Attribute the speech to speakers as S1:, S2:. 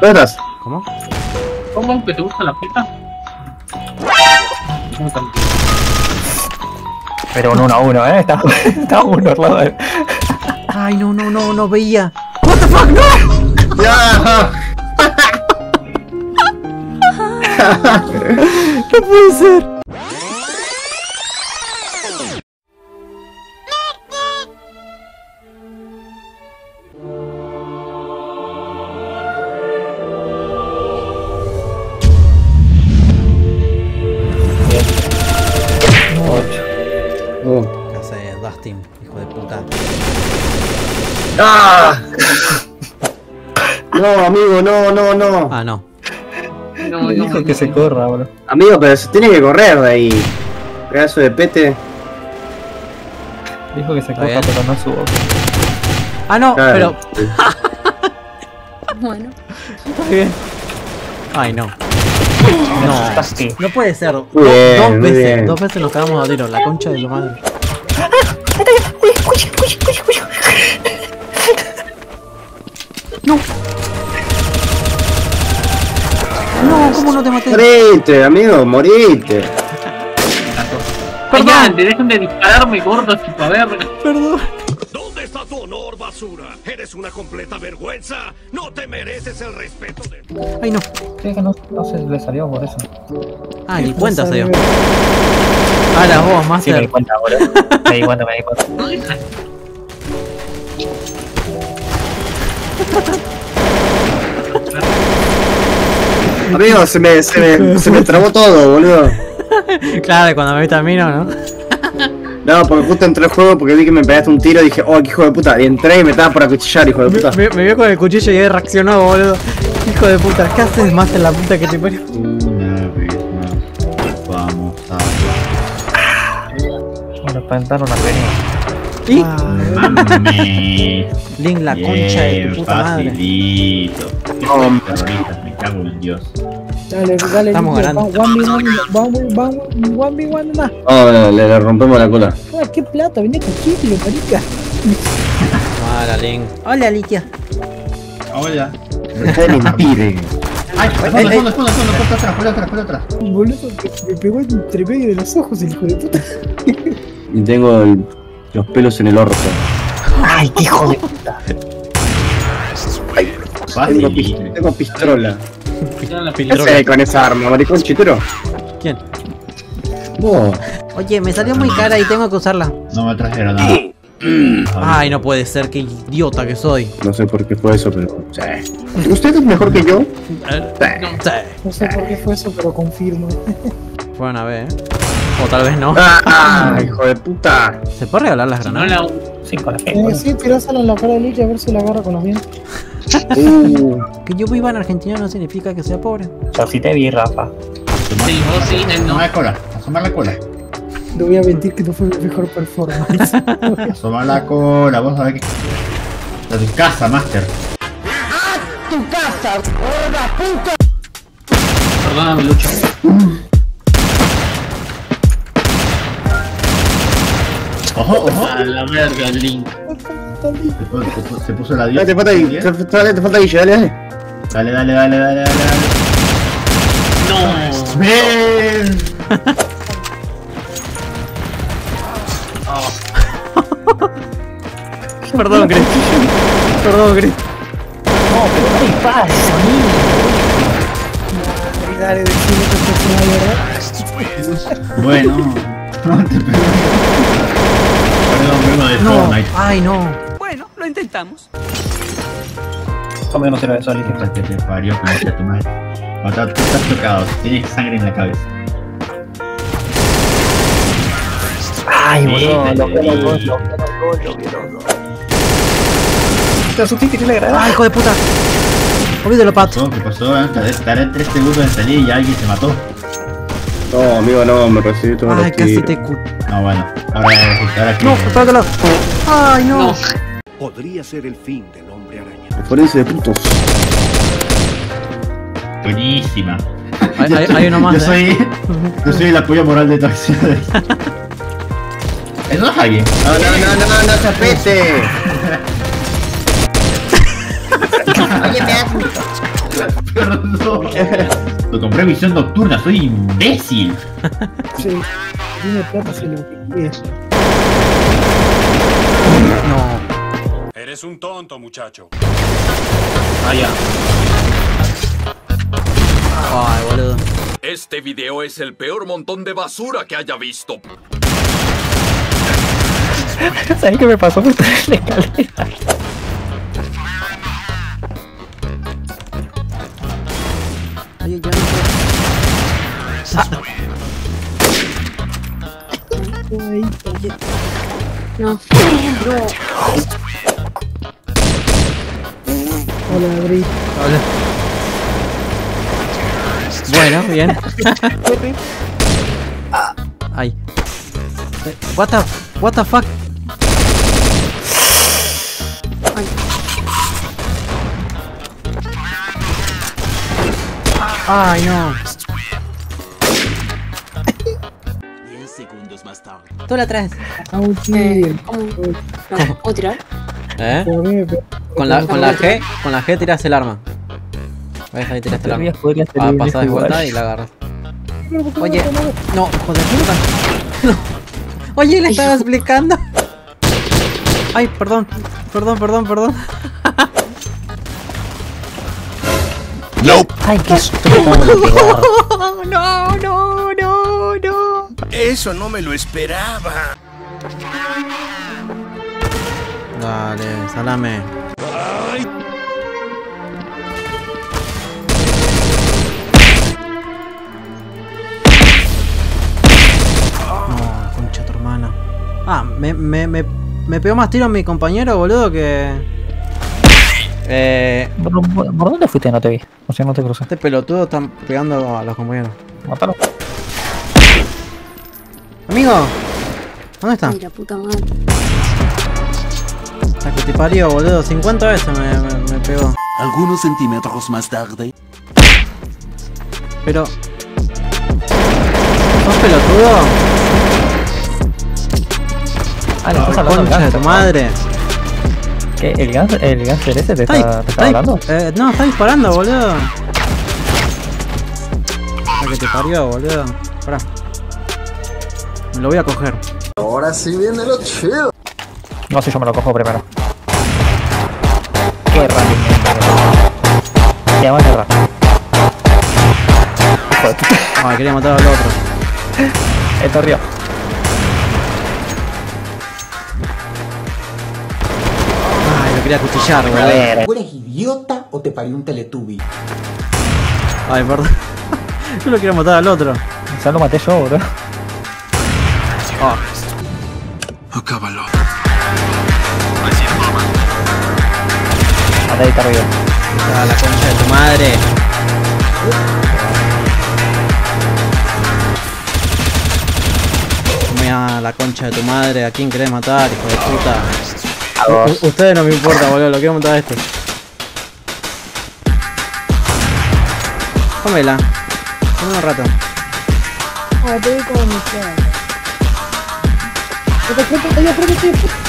S1: ¿Dónde estás?
S2: ¿Cómo?
S3: ¿Cómo que te gusta la pita?
S4: Pero un 1 a 1, ¿eh? Estaba, estaba uno al lado de él.
S2: Ay, no, no, no, no veía. What the fuck, no.
S1: ¡Ya!
S2: No puede ser.
S1: ¡Ah! No, amigo, no, no, no.
S2: Ah, no.
S3: No,
S4: dijo
S3: no.
S4: que se corra, bro.
S1: Amigo, pero se tiene que correr de ahí. Pedazo de pete.
S4: Dijo que se corra,
S2: bien.
S4: pero no subo.
S2: Ah, no,
S1: Claro.
S2: pero.
S5: Bueno.
S2: Está bien. Ay, no. No. No puede ser.
S1: Bien,
S2: dos veces,
S1: bien.
S2: dos veces nos cagamos a tiro. La concha de su madre. No, ¿cómo no te maté?
S1: Morite, amigo, morite.
S2: Perdón.
S3: Cállate, dejen de dispararme, gordo, chupaverga.
S2: Perdón.
S6: ¿Dónde está tu honor, basura? ¿Eres una completa vergüenza? No te mereces el respeto de...
S2: Ay, no.
S4: Sí, que no, no se le salió por eso.
S2: Ah, ni cuenta se dio. Ah, la voz,
S4: Sí, me di cuenta, boludo. Me di cuenta, me di cuenta.
S1: Amigo, se me, se me, se me trabó todo, boludo.
S2: Claro, cuando me viste a mí, no, ¿no?
S1: No, porque justo entré al juego porque vi que me pegaste un tiro y dije, oh, qué hijo de puta. Y entré y me estaba por acuchillar, hijo de puta.
S2: me- me vio con el cuchillo y ahí reaccionó, boludo. Hijo de puta, ¿qué haces, Master, la puta que te parió?
S7: Una vez más. Vamos a.
S4: Bueno, para entrar una venida.
S2: Y
S7: Mame.
S2: Link, la concha de tu puta madre.
S7: Facilito. Me cago en Dios.
S8: Dale, dale,
S2: Estamos
S8: Lidia,
S2: ganando.
S8: One v one, one, one, one v one más.
S1: no, le, le rompemos la cola.
S8: Ah, qué plata, vení con chile, marica.
S2: Hola, Link. Hola, Litia.
S7: Hola. Ay, atrás.
S8: Boludo, me pegó entre medio de los ojos el hijo de puta.
S1: Y tengo el- los pelos en el orto.
S4: ¡Ay, qué hijo de puta!
S1: Tengo,
S7: Facilito.
S1: pis- tengo pistola.
S3: Ya la
S1: ¿Qué haces con esa arma, maricón chitero?
S2: ¿Quién?
S1: Vos.
S2: Oye, me salió muy cara y tengo que usarla.
S7: No me trajeron nada.
S2: Ay, no puede ser, qué idiota que soy.
S1: No sé por qué fue eso, pero. Sí. ¿Usted es mejor que yo? Sí.
S2: sí.
S8: No sé por qué fue eso, pero confirmo.
S2: Fue una vez, ¿eh? O tal vez no.
S1: ¡Ah! ¡Hijo de puta!
S2: ¿Se puede regalar las
S3: Si no
S2: granadas?
S3: la
S4: Cinco la
S8: Eh, sí, tirásela en la cara de Lidia a ver si la agarra con los dientes.
S1: Uh,
S2: Que yo viva en Argentina no significa que sea pobre.
S4: Yo sí te vi, Rafa.
S3: Sí, vos sí, él no.
S7: Asomar la cola, asomar la cola.
S8: No voy a mentir que no fue mi mejor performance.
S7: Asomar la cola, vos a ver qué. A tu casa, Master.
S3: Perdóname, Lucho.
S7: Ojo, ojo.
S3: A la verga, Link.
S7: Se puso, se puso- se puso la 10.
S1: dale, te falta, Guille, te, dale, te falta Guille, dale, dale.
S7: Dale, dale, dale, dale, dale.
S3: No.
S7: ¡Ven!
S2: Perdón, Chris. Perdón, Chris.
S4: No, pero no dispares, sonido.
S8: Y dale, decime que fue la verdad.
S7: Bueno. No te pego. Perdón, vengo de
S2: No.
S7: Fortnite.
S2: Ay, no.
S4: Conmigo no sirve eso, Lidia.
S7: Puta que te parió, concha tu madre. Tú estás tocado, tienes sangre en la cabeza.
S4: Ay, boludo.
S7: dale,
S4: Lo veo los dos,
S7: dale.
S4: lo veo los dos, lo veo los dos. Te asusté que yo le.
S2: Ay, hijo de puta. Olvídalo,
S7: ¿Qué
S2: Pato.
S7: pasó? ¿Qué pasó? Tardé, tardé 3 segundos en salir y alguien se mató.
S1: No, amigo, no, me recibí todo
S2: Ay,
S1: los
S2: casi te cu...
S7: No, bueno. Ahora, ahora que.
S2: No, está de lado. Ay, no.
S3: No.
S6: Podría ser el fin del hombre araña.
S1: Forense de putos.
S7: Buenísima.
S2: Hay, hay, hay uno más,
S7: Yo
S2: ¿eh?
S7: soy. Yo soy el apoyo moral de tu Eso es alguien.
S1: No, no, no, no, no se apete. Oye, me das
S7: mierda. Lo compré visión nocturna, soy imbécil.
S8: Tiene plata, se lo que.
S2: No.
S6: Eres un tonto, muchacho.
S3: Ah, ya.
S2: Ay, boludo.
S6: Este video es el peor montón de basura que haya visto.
S4: ¿Sabes qué me pasó por escalera?
S2: Oye, ya no.
S8: Hola, Bri.
S2: Hola. Bueno, bien. Ay. What the, what the fuck? Ay, no.
S6: 10 segundos más tarde.
S2: Tú la traes.
S8: Auchi.
S5: Eh, ¿Cómo? ¿Puedo tirar?
S2: ¿Eh? Con la, con la G, con la G tiras el arma. ¿Ves? Ahí tiraste el arma. Ah, pasas de vuelta y la agarras. Oye, no, joder, puta. No. Oye, le estaba explicando. Ay, perdón, perdón, perdón, perdón.
S4: Ay, qué estúpido.
S2: No, no, no, no.
S6: Eso no me lo esperaba.
S2: Dale, salame. No, concha tu hermana. Ah, me, me, me, me pegó más tiro mi compañero, boludo, que... Eh...
S4: ¿Por, por- por dónde fuiste? No te vi. O sea, no te cruzaste.
S2: Este pelotudo está pegando a los compañeros.
S4: Mátalo.
S2: Amigo, ¿dónde está?
S5: La puta madre.
S2: La que te parió, boludo. 50 veces me, me, me pegó.
S6: Algunos centímetros más tarde.
S2: Pero... ¿Sos pelotudo?
S4: Ah, le estás hablando
S2: de tu madre.
S4: ¿Qué? ¿El gánster, el gánster ese te
S2: Está,
S4: está, te está
S2: está-
S4: hablando?
S2: eh, no, está disparando, boludo. La que te parió, boludo. Pará. Me lo voy a coger.
S4: No sé, yo me lo cojo primero. Qué raro. Ya va a cerrar. Puta.
S2: Ay, quería matar al otro.
S4: Esto río.
S2: Quería cuchillar,
S4: ver.
S9: ¿Tú eres idiota o te parió un teletubi?
S2: Ay, perdón. Yo lo quería matar al otro.
S4: Ya lo maté yo, bro.
S2: Ah,
S6: Acábalo.
S4: Anda ahí está arriba.
S2: a la concha de tu madre. Mira la concha de tu madre, ¿a quién querés matar, hijo de puta? U- ustedes no me importa, boludo, lo quiero matar a este. Cómela. Come un rato.
S8: Ah, te vi como mi espérate, espérate, espérate, espérate.